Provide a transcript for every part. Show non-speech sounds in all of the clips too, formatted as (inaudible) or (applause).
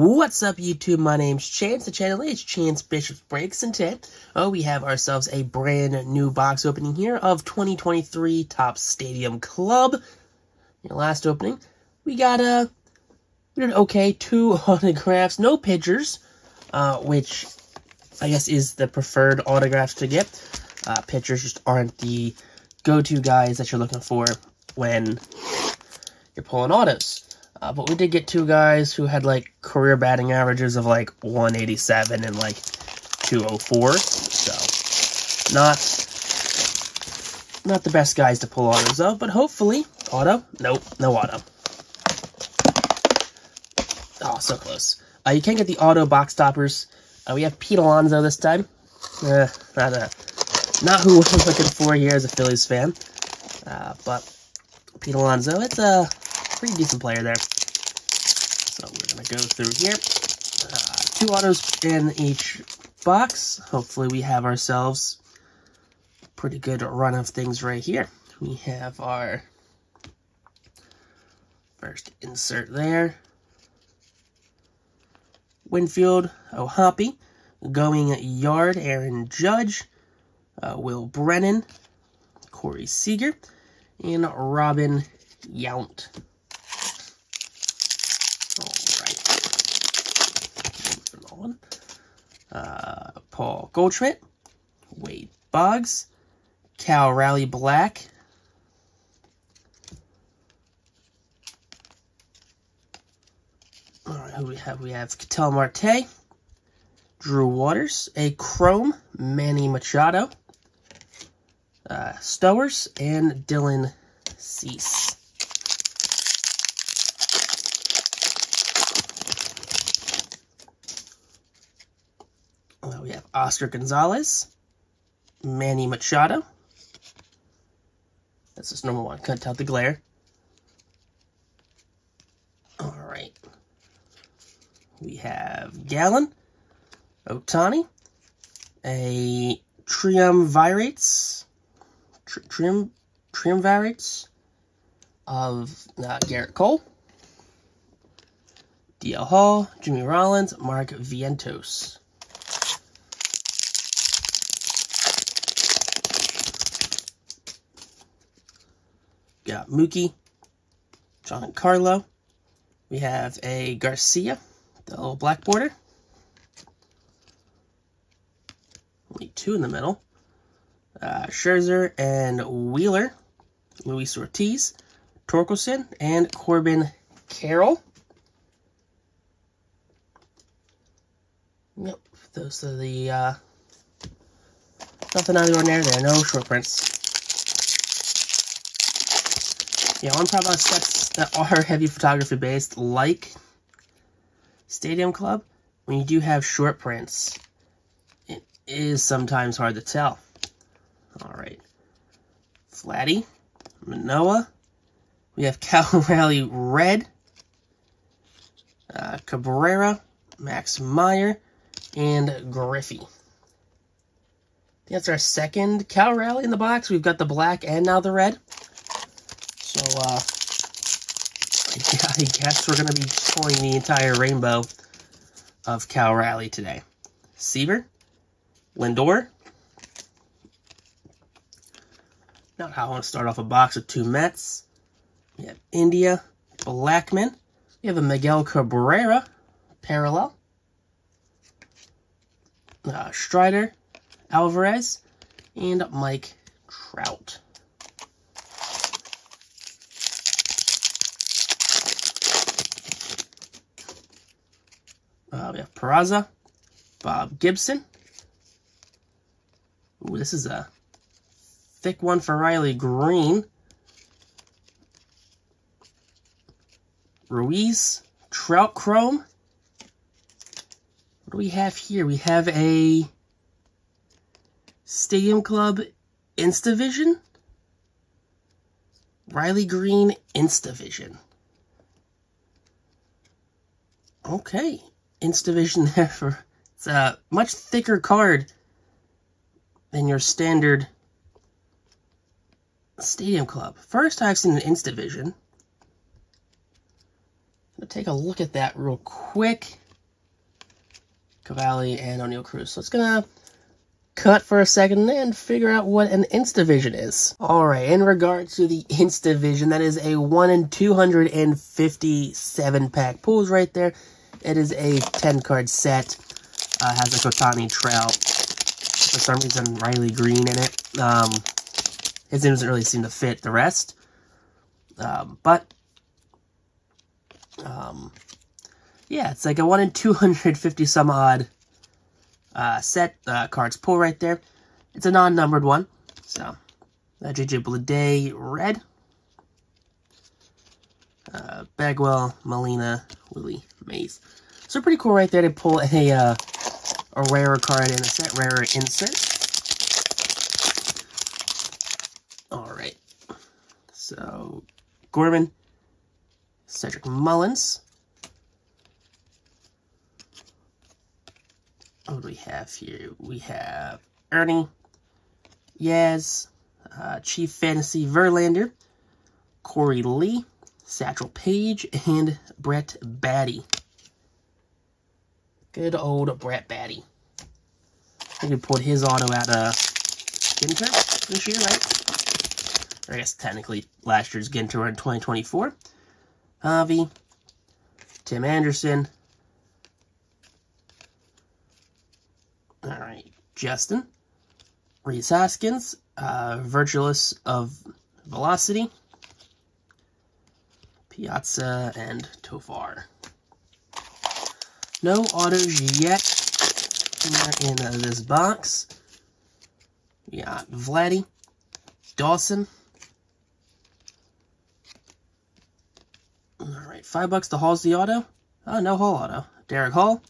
What's up, YouTube? My name's Chance. The channel is Chance Bishop's Breaks, and today, oh, we have ourselves a brand new box opening here of 2023 Topps Stadium Club. Your last opening, we got a, we did okay, two (laughs) autographs, no pictures, uh, which I guess is the preferred autographs to get. Uh, pitchers just aren't the go-to guys that you're looking for when you're pulling autos. Uh, but we did get two guys who had like career batting averages of like 187 and like 204. So not not the best guys to pull autos of, but hopefully auto. Nope, no auto. Oh, so close. Uh, you can't get the auto box toppers. Uh, we have Pete Alonso this time. Uh, not a, not who I'm looking for here as a Phillies fan. Uh, but Pete Alonso, it's a pretty decent player there. So we're going to go through here. Uh, two autos in each box. Hopefully we have ourselves pretty good run of things right here. We have our first insert there. Winfield O'Hoppe. Going Yard, Aaron Judge. Uh, Will Brennan. Corey Seager. And Robin Yount. Uh, Paul Goldschmidt, Wade Boggs, Cal Raleigh Black, All right, who we have? We have Ketel Marte, Drew Waters, a Chrome, Manny Machado, uh, Stowers, and Dylan Cease. Have Oscar Gonzalez, Manny Machado. That's just number one. Cut out the glare. All right. We have Gallen, Ohtani, a Triumvirates, tri Trium, Triumvirates of uh, Gerrit Cole, DL Hall, Jimmy Rollins, Mark Vientos. Got Mookie, Giancarlo. We have a Garcia, the little black border. Only two in the middle. Uh, Scherzer and Wheeler, Luis Ortiz, Torkelson, and Corbin Carroll. Yep, those are the, uh, nothing out of the ordinary there, no short prints. Yeah, one problem about sets that are heavy photography based, like Stadium Club, when you do have short prints, it is sometimes hard to tell. Alright. Flatty, Manoah. we have (laughs) Cal Raleigh Red, uh, Cabrera, Max Meyer, and Griffey. That's our second Cal Raleigh in the box. We've got the black and now the red. So, uh, (laughs) I guess we're going to be pulling the entire rainbow of Cal Raleigh today. Seaver, Lindor. Now, I want to start off a box of two Mets. We have India, Blackmon. We have a Miguel Cabrera, parallel. Uh, Strider, Alvarez, and Mike Trout. Uh, we have Peraza, Bob Gibson. Ooh, this is a thick one for Riley Greene. Ruiz, Trout Chrome. What do we have here? We have a Stadium Club Instavision. Riley Greene Instavision. Okay. Instavision (laughs) there for it's a much thicker card than your standard Stadium Club. First, I've seen an Instavision. I'm gonna take a look at that real quick. Cavalli, and Oneil Cruz. So it's going to cut for a second and figure out what an Instavision is. Alright, in regard to the Instavision, that is a 1 in 257 pack pulls right there. It is a 10 card set. Uh, has a Ohtani Trout. For some reason, Riley Greene in it. Um, his name doesn't really seem to fit the rest. Um, but, um, yeah, it's like a 1 in 250 some odd uh, set uh, cards pull right there. It's a non-numbered one. So, uh, JJ Bleday, red. Uh, Bagwell, Molina, Willie Mays. So pretty cool right there to pull a, uh, a rarer card in a set, rarer insert. Alright. So, Gorman, Cedric Mullins, what do we have here? We have Ernie, Yaz, uh, Chief Fantasy Verlander, Korey Lee, Satchel Paige, and Brett Baty. Good old Brett Baty. I think we pulled his auto out of Ginter this year, right? Or I guess technically last year's Ginter in 2024. Javi, Tim Anderson, All right, Justin. Rhys Hoskins, uh, Virtuous of Velocity, Piazza, and Tovar. No autos yet in, this box. We got Vladdy, Dawson. All right, five bucks to Hall's the auto. Oh, no Hall auto. Derek Hall,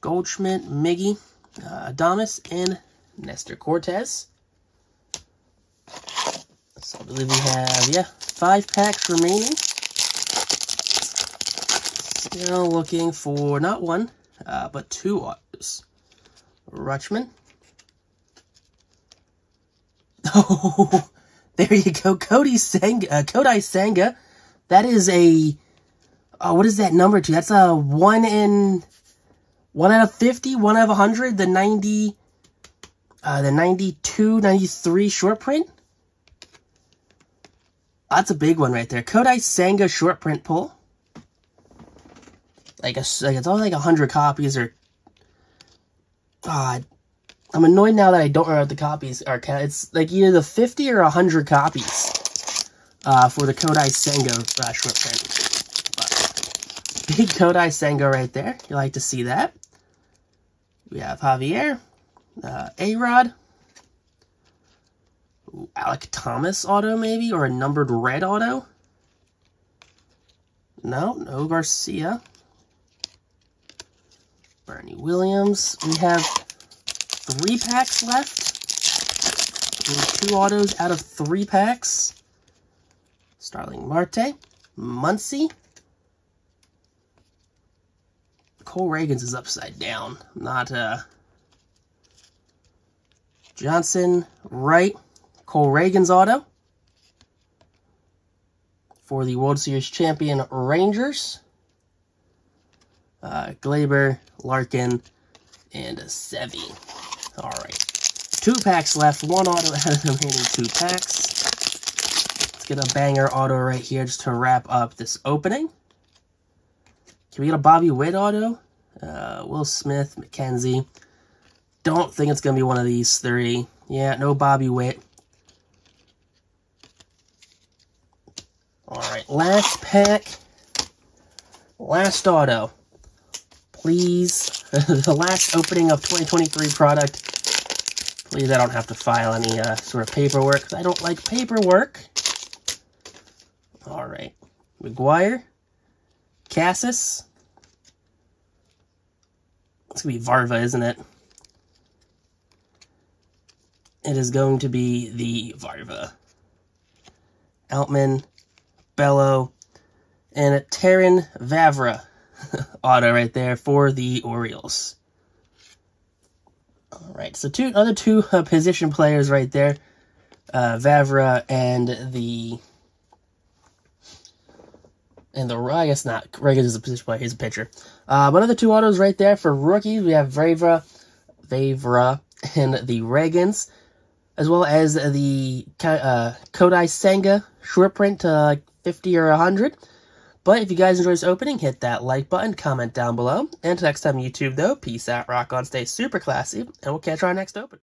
Goldschmidt, Miggy, uh, Adames, and Nestor Cortes. So I believe we have, yeah, five packs remaining. Still looking for not one, uh, but two autos. Rutschman. Oh, (laughs) there you go. Cody Senga, uh, Kodai Senga. That is a, uh, what is that number to? That's a one in 1 out of 50, 1 out of 100, the 90, uh, the 92, 93 short print. That's a big one right there. Kodai Senga short print pull. Like, a, like it's only like 100 copies or... God. I'm annoyed now that I don't remember the copies are. It's like either the 50 or 100 copies uh, for the Kodai Senga uh, short print. But big Kodai Senga right there. You like to see that. We have Javier, uh, A-Rod, Alek Thomas auto maybe, or a numbered red auto. No, no Garcia. Bernie Williams. We have three packs left. two autos out of three packs. Starling Marte, Muncy, Cole Ragans is upside down, not uh, Johnson, right, Cole Ragans auto for the World Series champion Rangers. Uh, Gleyber, Larkin, and a Sevy. All right. Two packs left. One auto out of the remaining two packs. Let's get a banger auto right here just to wrap up this opening. Can we get a Bobby Witt auto? Uh, Will Smith, McKenzie. Don't think it's going to be one of these three. Yeah, no Bobby Witt. Alright, last pack. Last auto. Please. (laughs) the last opening of 2023 product. Please, I don't have to file any uh, sort of paperwork. I don't like paperwork. Alright. McGuire. Casas. It's going to be Vavra, isn't it? It is going to be the Vavra. Outman, Bello, and Terrin Vavra (laughs) auto right there for the Orioles. All right, so two other two uh, position players right there, uh, Vavra and the And the I guess not. Reagan is a position player. He's a pitcher. Uh, but other two autos right there for rookies. We have Vavra, Vavra, and the Regans, as well as the uh, Kodai Senga short print uh, 50 or 100. But if you guys enjoyed this opening, hit that like button, comment down below. And until next time, YouTube, though, peace out, rock on, stay super classy, and we'll catch our next open.